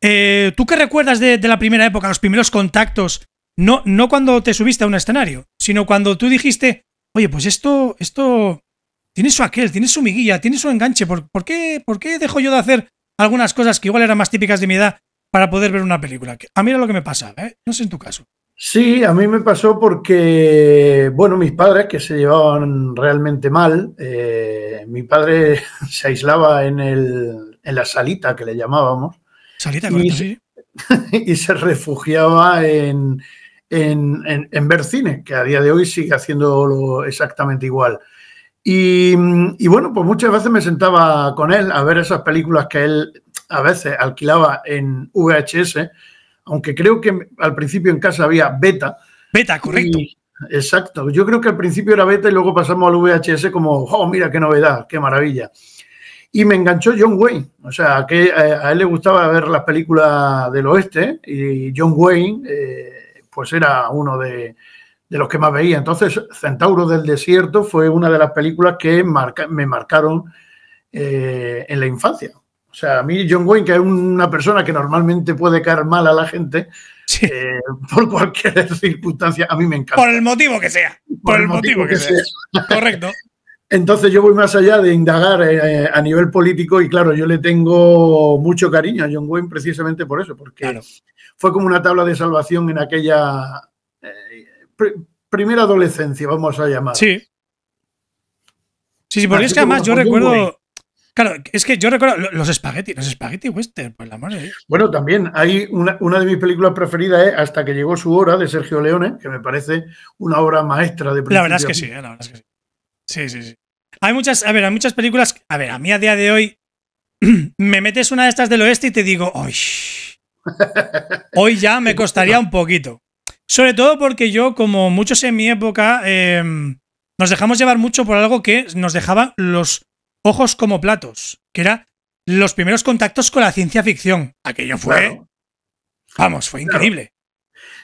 Eh, ¿Tú qué recuerdas de, la primera época, los primeros contactos? No, no cuando te subiste a un escenario, sino cuando tú dijiste, oye, pues esto, esto tiene su aquel, tiene su miguilla, tiene su enganche. ¿Por, qué, ¿Por qué dejo yo de hacer algunas cosas que igual eran más típicas de mi edad para poder ver una película? A mí era lo que me pasaba, ¿eh? No sé en tu caso. Sí, a mí me pasó porque, bueno, mis padres que se llevaban realmente mal, eh, mi padre se aislaba en, el, en la salita que le llamábamos. Salita, correcto, sí. Y se refugiaba en, en, en, ver cine, que a día de hoy sigue haciéndolo exactamente igual. Y, bueno, pues muchas veces me sentaba con él a ver esas películas que él a veces alquilaba en VHS, aunque creo que al principio en casa había beta. Beta, correcto. exacto. Yo creo que al principio era beta y luego pasamos al VHS como, oh, mira qué novedad, qué maravilla. Y me enganchó John Wayne. O sea, que eh, a él le gustaba ver las películas del oeste y John Wayne, eh, pues era uno de, los que más veía. Entonces, Centauro del Desierto fue una de las películas que me marcaron eh, en la infancia. O sea, a mí John Wayne, que es una persona que normalmente puede caer mal a la gente, por cualquier circunstancia, a mí me encanta. Por el motivo que sea. Por, el, motivo, que, sea. Correcto. Entonces yo voy más allá de indagar eh, a nivel político y claro, yo le tengo mucho cariño a John Wayne precisamente por eso, porque fue como una tabla de salvación en aquella eh, primera adolescencia, vamos a llamar. Sí. Sí, sí, porque es que además yo recuerdo... Claro, es que yo recuerdo los espaguetis, los espagueti western, pues la madre. Bueno, también hay una, una, de mis películas preferidas es Hasta que llegó su hora de Sergio Leone, que me parece una obra maestra de La verdad es que sí, la verdad es que sí. Sí, sí, sí. Hay muchas, a ver, hay muchas películas. A ver, a mí a día de hoy me metes una de estas del oeste y te digo, hoy, hoy ya me costaría un poquito. Sobre todo porque yo, como muchos en mi época, em, nos dejamos llevar mucho por algo que nos dejaba los ojos como platos, que era los primeros contactos con la ciencia ficción. Aquello fue, vamos, fue increíble.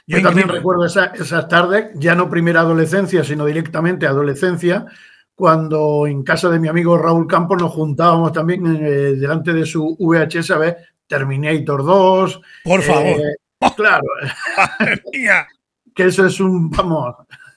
Yo también recuerdo esas tardes, ya no primera adolescencia, sino directamente adolescencia, cuando en casa de mi amigo Raúl Campos nos juntábamos también eh, delante de su VHS a ver Terminator 2. Por favor. Eh, claro. que eso es un, vamos,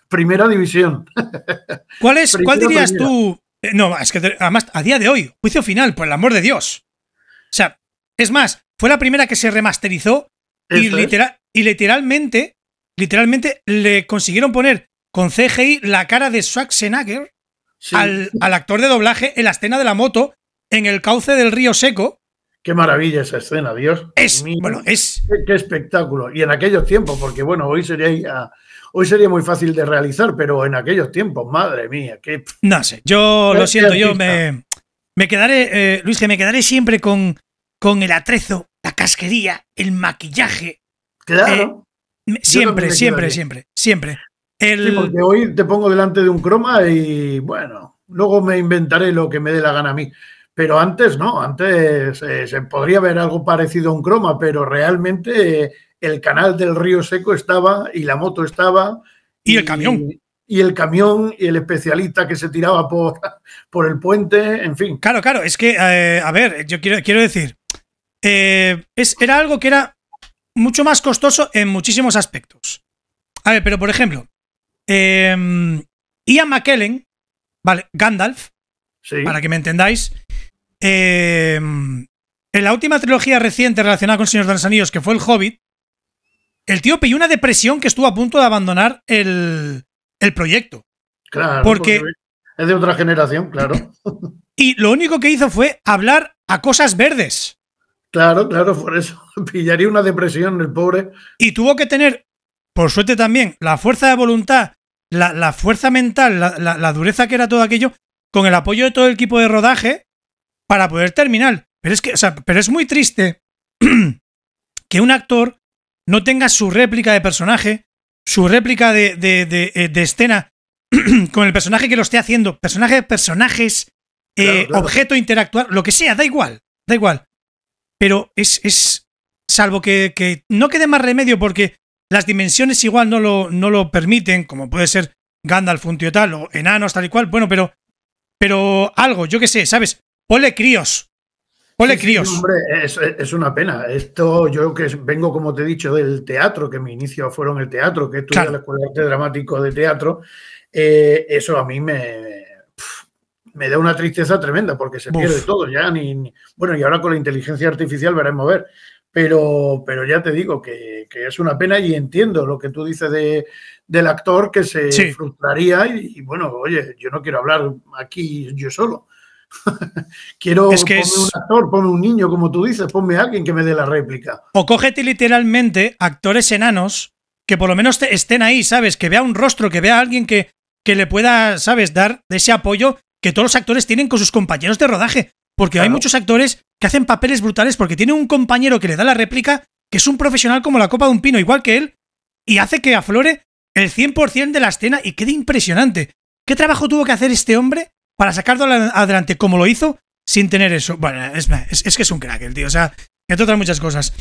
primera división. ¿Cuál es, cuál dirías tú? Eh, no, es que además a día de hoy, juicio final, por el amor de Dios. O sea, es más, fue la primera que se remasterizó y, literal, y literalmente, literalmente le consiguieron poner con CGI la cara de Schwarzenegger al, actor de doblaje en la escena de la moto en el cauce del río seco. Qué maravilla esa escena, Dios. Es, bueno, es. Qué, espectáculo. Y en aquellos tiempos, porque bueno, hoy sería hoy sería muy fácil de realizar, pero en aquellos tiempos, madre mía, qué. No sé, yo lo siento, yo me, me quedaré, eh, Luis, que me quedaré siempre con, con el atrezo, la casquería, el maquillaje. Claro. Eh, siempre, siempre, siempre, siempre. Sí, porque hoy te pongo delante de un croma y bueno, luego me inventaré lo que me dé la gana a mí. Pero antes no, antes eh, se podría ver algo parecido a un croma, pero realmente eh, el canal del río seco estaba y la moto estaba. Y, el camión. Y, el camión y el especialista que se tiraba por, por el puente, en fin. Claro, claro, es que, eh, a ver, yo quiero, quiero decir, es, era algo que era mucho más costoso en muchísimos aspectos. A ver, pero por ejemplo, Em, Ian McKellen, vale, Gandalf, para que me entendáis. Em, en la última trilogía reciente relacionada con el Señor de los Anillos, que fue El Hobbit, el tío pilló una depresión que estuvo a punto de abandonar el, proyecto. Claro, porque, es de otra generación, claro. Y lo único que hizo fue hablar a cosas verdes. Claro, claro, por eso. Pillaría una depresión el pobre. Y tuvo que tener, por suerte también, la fuerza de voluntad la, fuerza mental, la, dureza que era todo aquello, con el apoyo de todo el equipo de rodaje para poder terminar. Pero es que, o sea, pero es muy triste que un actor no tenga su réplica de personaje, su réplica de, de, eh, escena con el personaje que lo esté haciendo, personaje, personajes, eh, objeto interactuar, lo que sea, da igual, da igual. Pero es, es salvo que, que no quede más remedio porque las dimensiones igual no lo, no lo permiten, como puede ser Gandalf, un tío tal, o enanos, tal y cual. Bueno, pero, pero algo, yo qué sé, ¿sabes? Ponle críos. Ponle críos. hombre, es, una pena. Esto, yo que vengo, como te he dicho, del teatro, que mi inicio fueron el teatro, que estudié en la Escuela de Arte Dramático de Teatro, eh, eso a mí me, me da una tristeza tremenda porque se pierde todo ya. Ni, bueno, y ahora con la inteligencia artificial veremos ver. Pero, pero ya te digo que, es una pena y entiendo lo que tú dices de, del actor que se frustraría y, bueno, oye, yo no quiero hablar aquí yo solo. quiero es que un actor, ponme un niño, como tú dices, ponme a alguien que me dé la réplica. O cógete literalmente actores enanos que por lo menos estén ahí, ¿sabes? Que vea un rostro, que vea a alguien que, que le pueda, ¿sabes?, dar ese apoyo que todos los actores tienen con sus compañeros de rodaje. Porque hay muchos actores que hacen papeles brutales porque tienen un compañero que le da la réplica, que es un profesional como la copa de un pino, igual que él, y hace que aflore el 100% de la escena y quede impresionante. ¿Qué trabajo tuvo que hacer este hombre para sacarlo adelante como lo hizo sin tener eso? Bueno, es, es que es un crack el tío, o sea, entre otras muchas cosas.